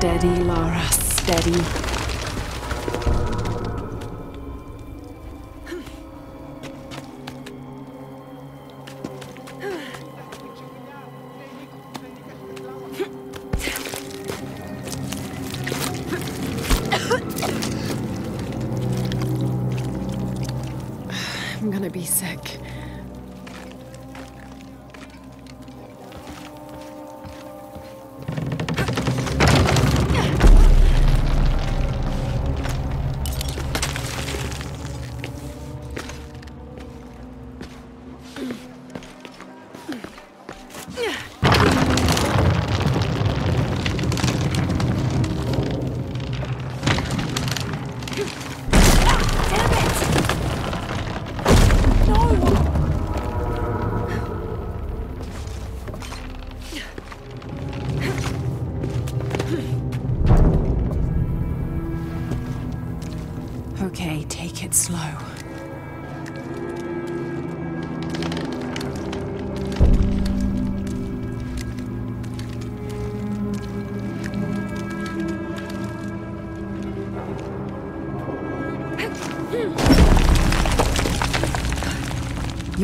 Steady, Lara, steady. You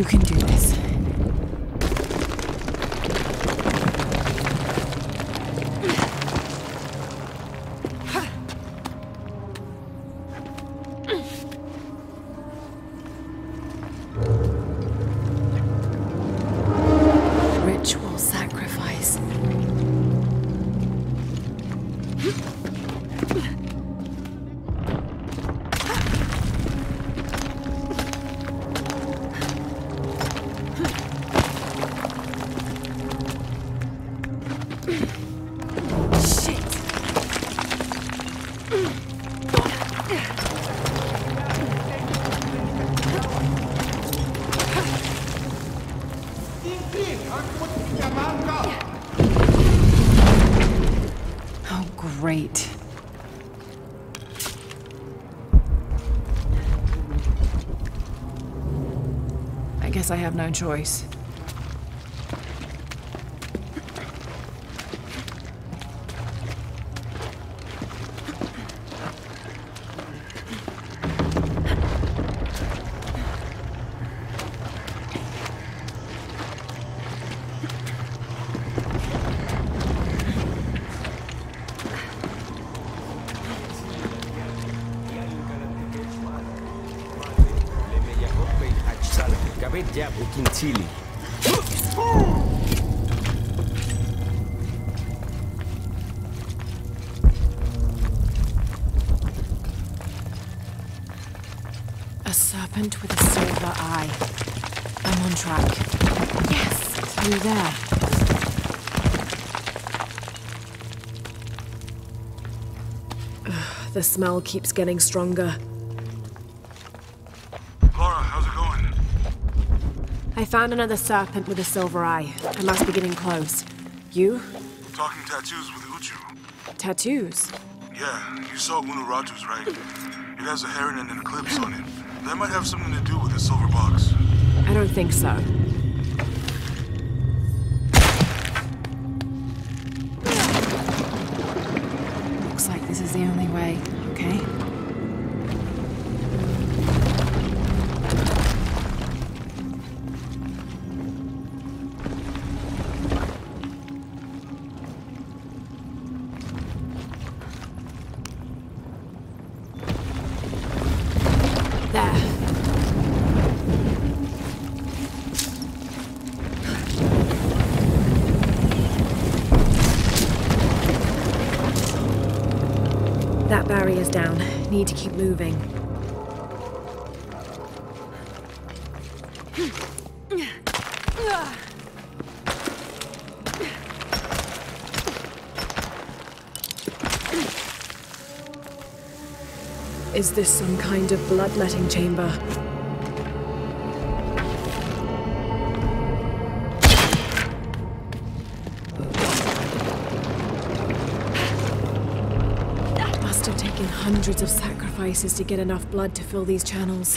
can do this. No choice. Kabedja Bukintili. A serpent with a silver eye. I'm on track. Yes, through there. Ugh, the smell keeps getting stronger. Found another serpent with a silver eye. I must be getting close. You? Talking tattoos with Uchu. Tattoos? Yeah, you saw Unuratu's, right? It has a heron and an eclipse on it. That might have something to do with the silver box. I don't think so. Down. Need to keep moving. Is this some kind of bloodletting chamber? Hundreds of sacrifices to get enough blood to fill these channels.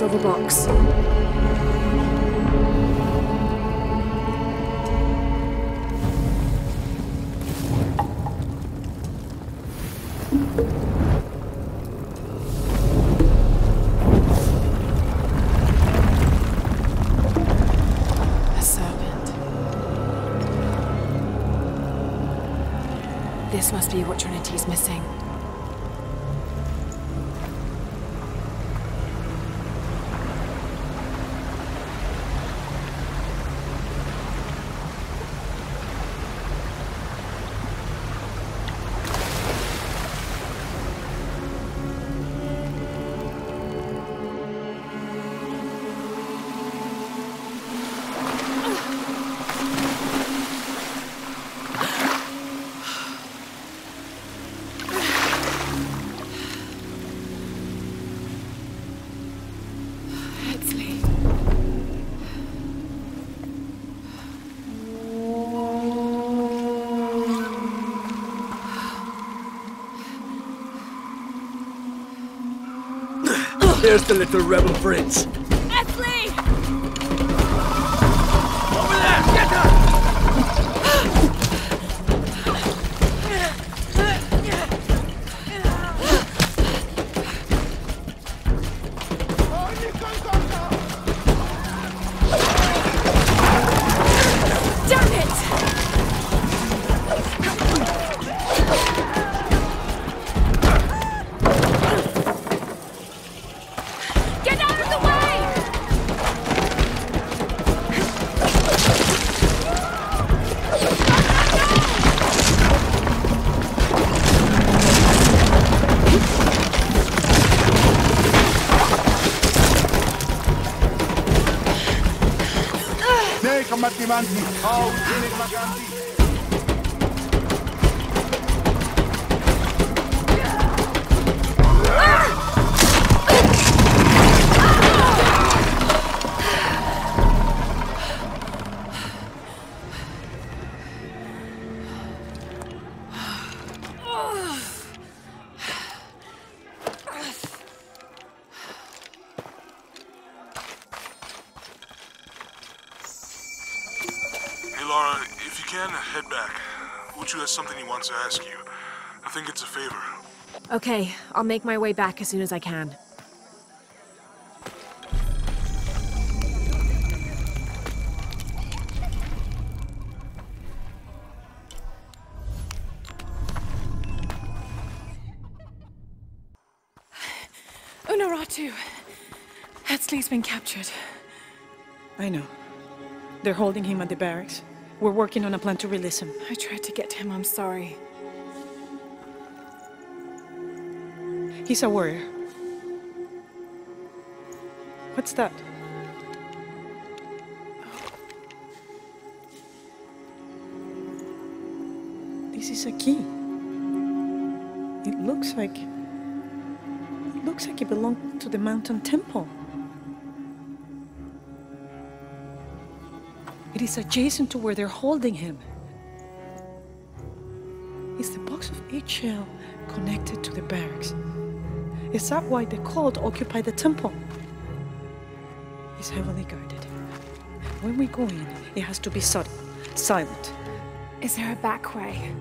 Silver box. A serpent. This must be what Trinity's missing. There's the little rebel prince. Oh, vieni vaganti. Okay, I'll make my way back as soon as I can. Unuratu! Etzli's been captured. I know. They're holding him at the barracks. We're working on a plan to release him. I tried to get to him, I'm sorry. He's a warrior. What's that? This is a key. It looks like. It looks like it belonged to the mountain temple. It is adjacent to where they're holding him. Is the box of eggshell connected to the barracks? Is that why the cult occupied the temple? It's heavily guarded. When we go in, it has to be subtle, silent. Is there a back way?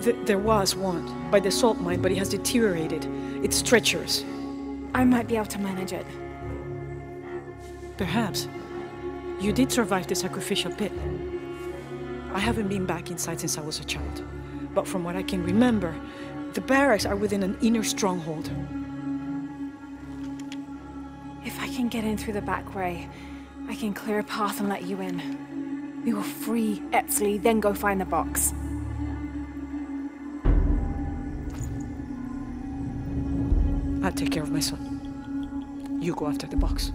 Th- there was one by the salt mine, but it has deteriorated. It's treacherous. I might be able to manage it. Perhaps. You did survive the sacrificial pit. I haven't been back inside since I was a child. But from what I can remember, the barracks are within an inner stronghold. Get in through the back way, I can clear a path and let you in. We will free Etzli, then go find the box. I'll take care of my son. You go after the box.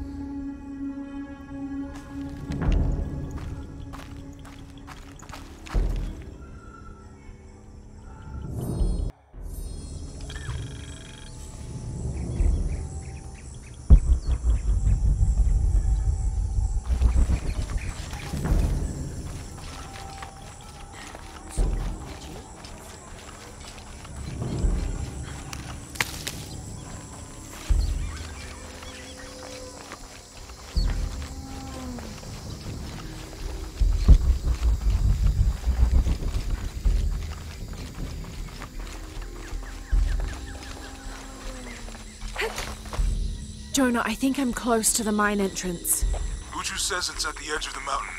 Jonah, I think I'm close to the mine entrance. Uchu says it's at the edge of the mountain.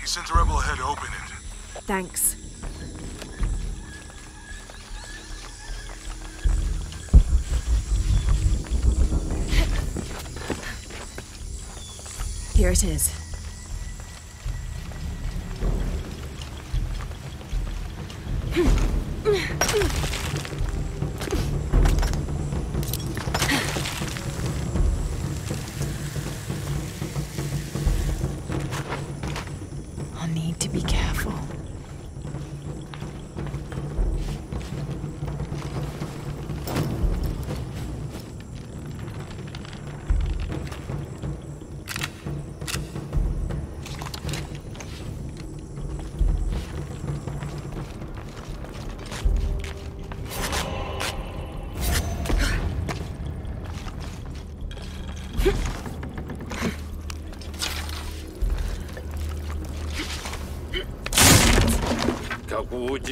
He sent a rebel ahead to open it. Thanks. Here it is.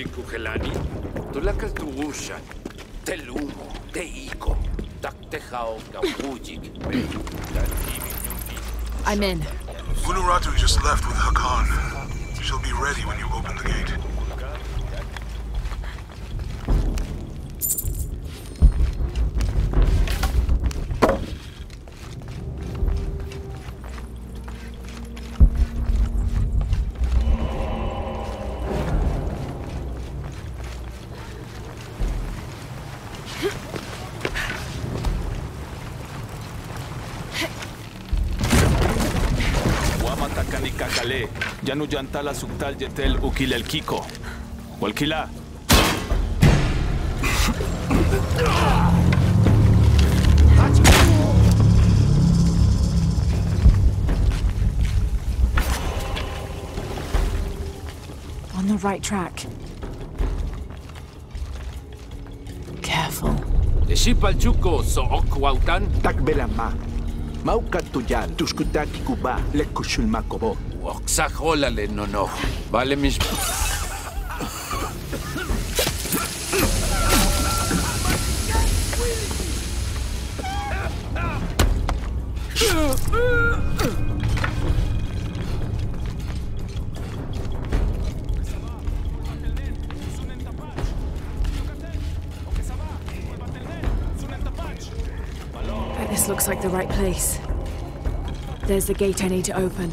Kawuji tulakas tuushan, telumo, teiko, taktejao kawujik, be, tatimi nyuki. I'm in. Unuratu just left with Hakan. She'll be ready when you open the gate. ni cacalé, ya no llantala suctal yetel uquila el kiko. Walquila. On the right track. Careful. Shipal chuko so okwautan. Tak belama. Maucatuyan, Tuscutaki Cuba, Lekushulmakobo. Oxajolale, no, no. Vale, mis. Place. There's the gate I need to open.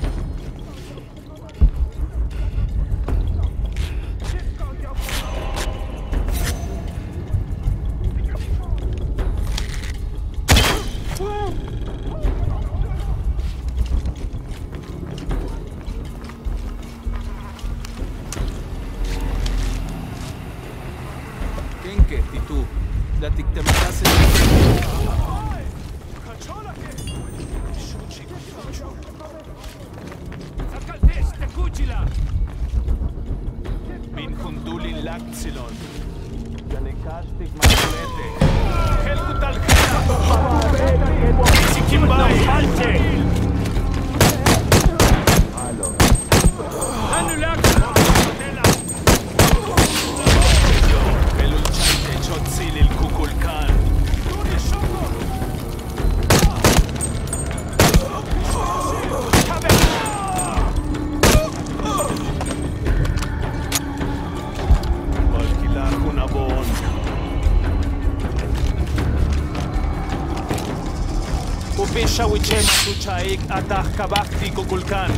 Kukulkan.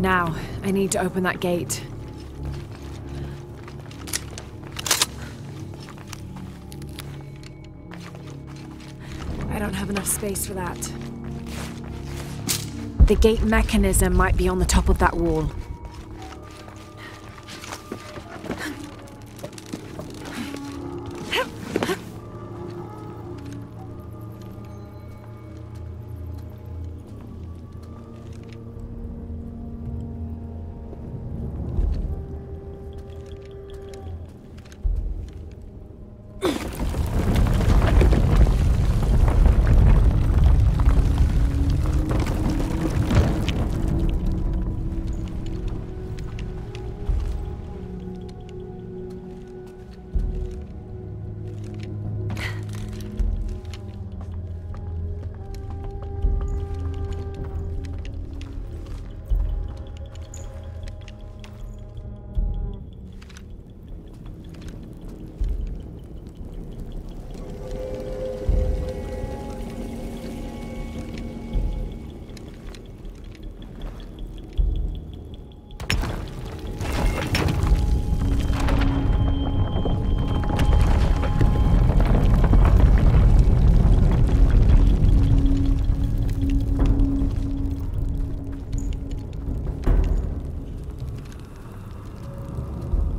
Now, I need to open that gate. I don't have enough space for that. The gate mechanism might be on the top of that wall.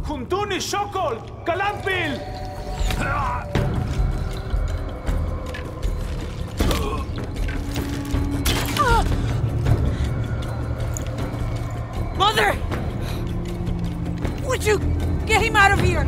Tuni, Shokol, Kalanpil! Mother! Would you get him out of here?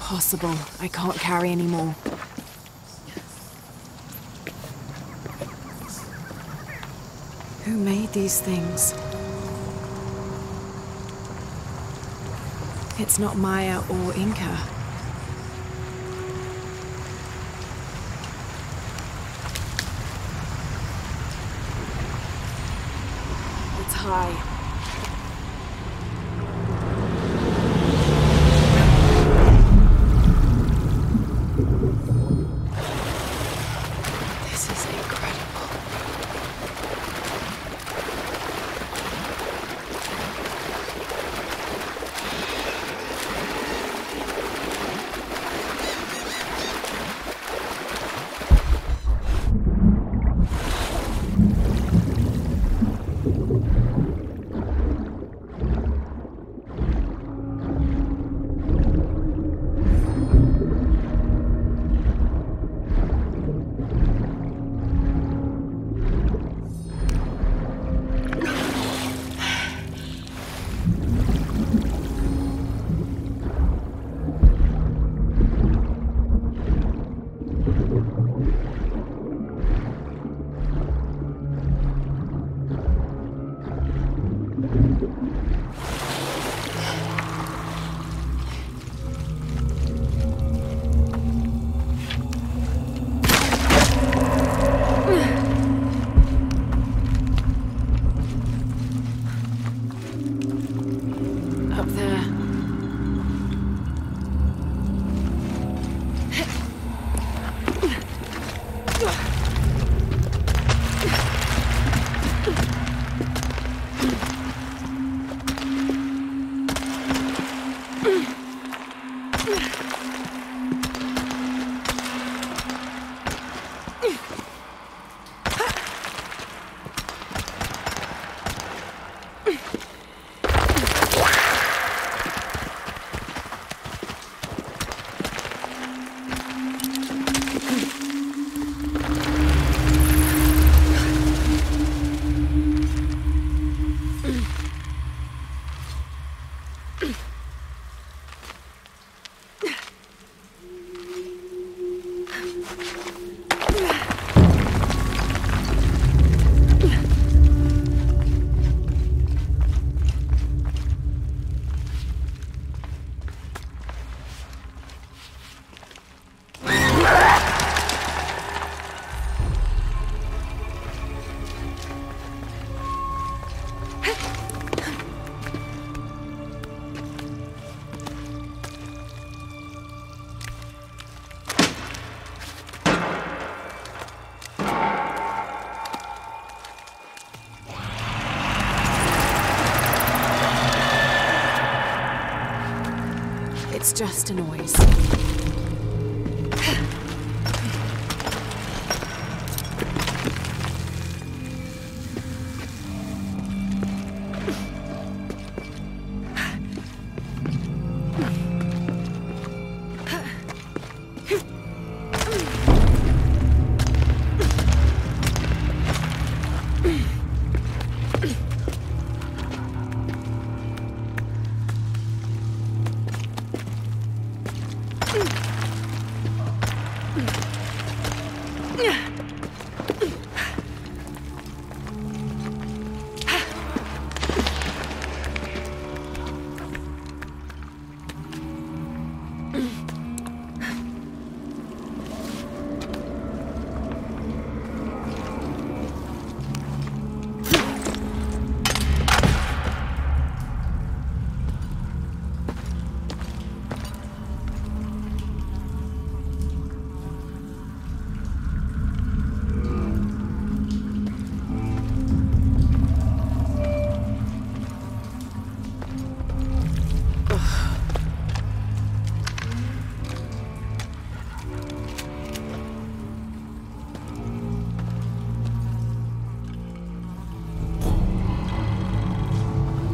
Impossible. I can't carry anymore. Who made these things? It's not Maya or Inca. It's high.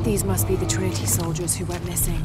These must be the Trinity soldiers who went missing.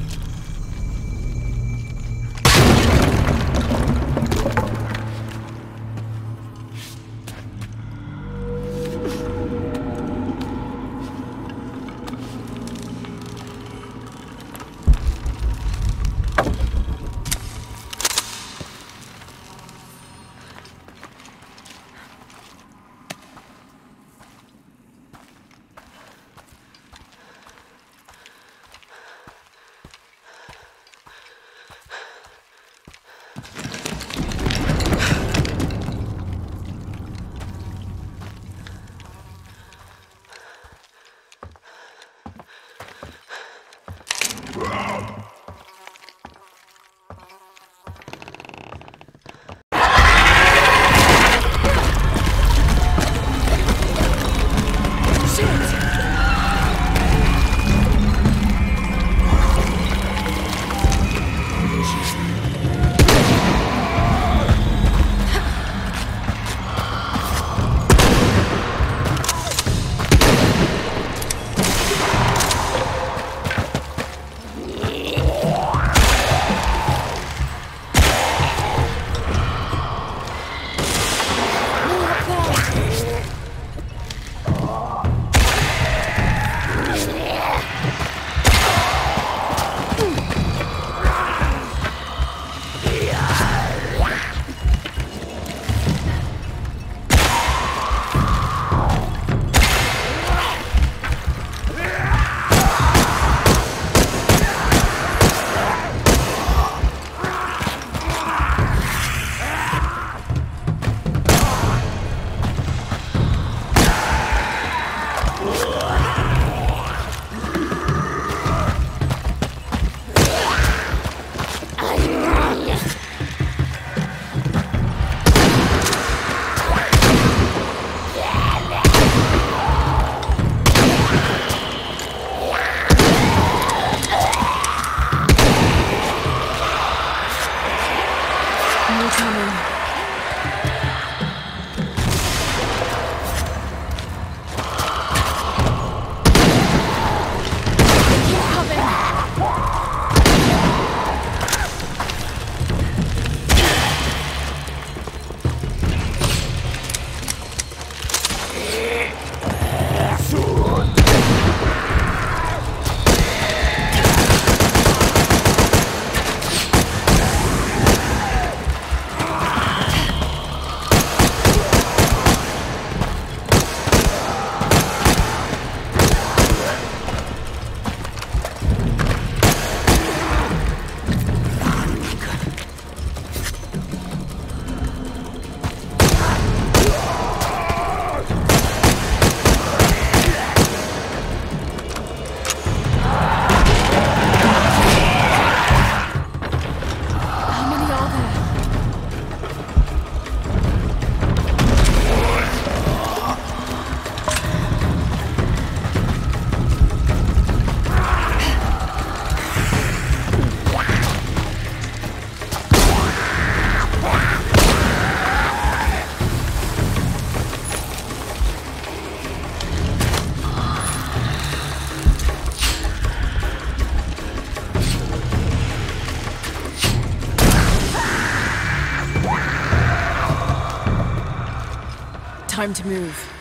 time to move.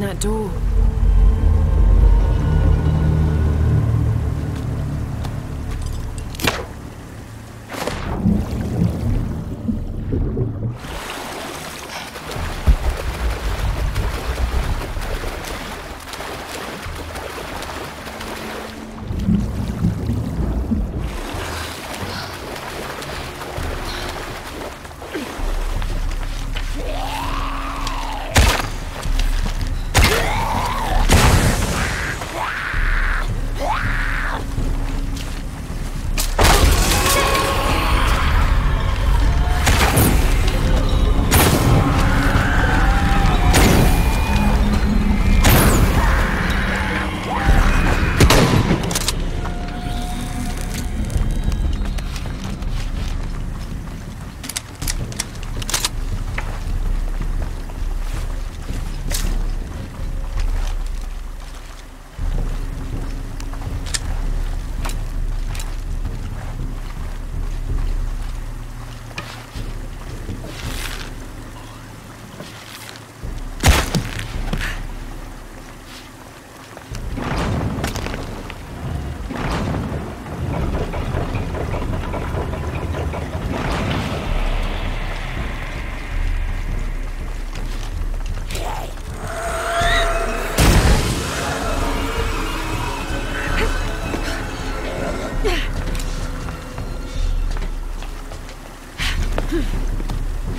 That door?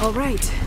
All right.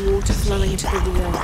The water flowing to the wheel.